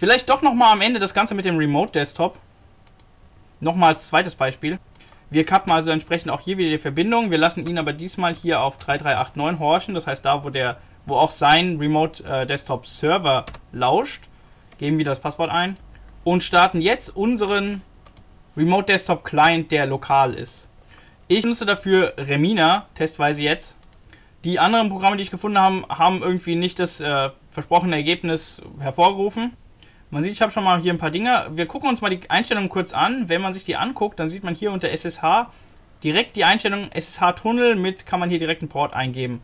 Vielleicht doch nochmal am Ende das Ganze mit dem Remote Desktop. Nochmal als zweites Beispiel. Wir kappen also entsprechend auch hier wieder die Verbindung. Wir lassen ihn aber diesmal hier auf 3389 horchen. Das heißt, da wo der, wo auch sein Remote äh, Desktop Server lauscht, geben wir das Passwort ein und starten jetzt unseren Remote Desktop Client, der lokal ist. Ich nutze dafür Remina, testweise jetzt. Die anderen Programme, die ich gefunden habe, haben irgendwie nicht das äh, versprochene Ergebnis hervorgerufen. Man sieht, ich habe schon mal hier ein paar Dinge. Wir gucken uns mal die Einstellungen kurz an. Wenn man sich die anguckt, dann sieht man hier unter SSH direkt die Einstellung SSH-Tunnel mit, kann man hier direkt einen Port eingeben.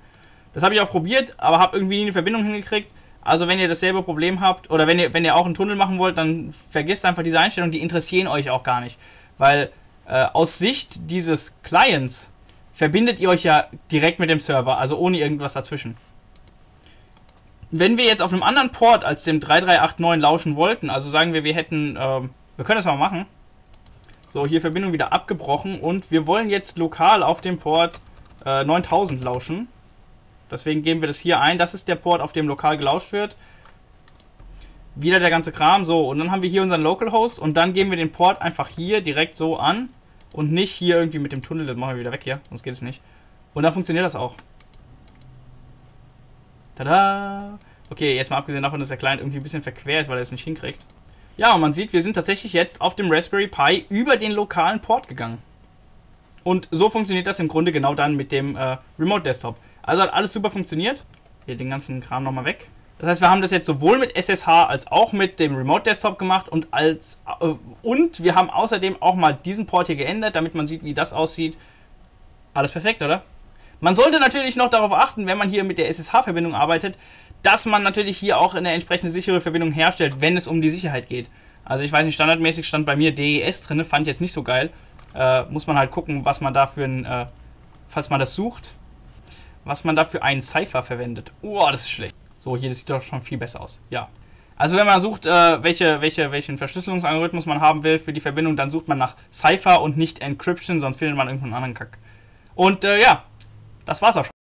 Das habe ich auch probiert, aber habe irgendwie nie eine Verbindung hingekriegt. Also wenn ihr dasselbe Problem habt oder wenn ihr, wenn ihr auch einen Tunnel machen wollt, dann vergesst einfach diese Einstellungen, die interessieren euch auch gar nicht. Weil äh, aus Sicht dieses Clients verbindet ihr euch ja direkt mit dem Server, also ohne irgendwas dazwischen wenn wir jetzt auf einem anderen Port als dem 3389 lauschen wollten, also sagen wir, wir hätten, ähm, wir können das mal machen. So, hier Verbindung wieder abgebrochen und wir wollen jetzt lokal auf dem Port äh, 9000 lauschen. Deswegen geben wir das hier ein. Das ist der Port, auf dem lokal gelauscht wird. Wieder der ganze Kram. So, und dann haben wir hier unseren Localhost und dann geben wir den Port einfach hier direkt so an und nicht hier irgendwie mit dem Tunnel. Das machen wir wieder weg hier, sonst geht es nicht. Und dann funktioniert das auch. Tada! Okay, jetzt mal abgesehen davon, dass der Client irgendwie ein bisschen verquer ist, weil er es nicht hinkriegt. Ja, und man sieht, wir sind tatsächlich jetzt auf dem Raspberry Pi über den lokalen Port gegangen. Und so funktioniert das im Grunde genau dann mit dem äh, Remote Desktop. Also hat alles super funktioniert. Hier den ganzen Kram nochmal weg. Das heißt, wir haben das jetzt sowohl mit SSH als auch mit dem Remote Desktop gemacht und als äh, und wir haben außerdem auch mal diesen Port hier geändert, damit man sieht, wie das aussieht. Alles perfekt, oder? Man sollte natürlich noch darauf achten, wenn man hier mit der SSH-Verbindung arbeitet, dass man natürlich hier auch eine entsprechende sichere Verbindung herstellt, wenn es um die Sicherheit geht. Also ich weiß nicht, standardmäßig stand bei mir DES drin, fand ich jetzt nicht so geil. Äh, muss man halt gucken, was man da für ein, äh, falls man das sucht, was man da für einen Cypher verwendet. Oh, das ist schlecht. So, hier sieht doch schon viel besser aus. Ja. Also wenn man sucht, äh, welche, welche, welchen Verschlüsselungsalgorithmus man haben will für die Verbindung, dann sucht man nach Cypher und nicht Encryption, sonst findet man irgendeinen anderen Kack. Und äh, ja, das war's auch schon.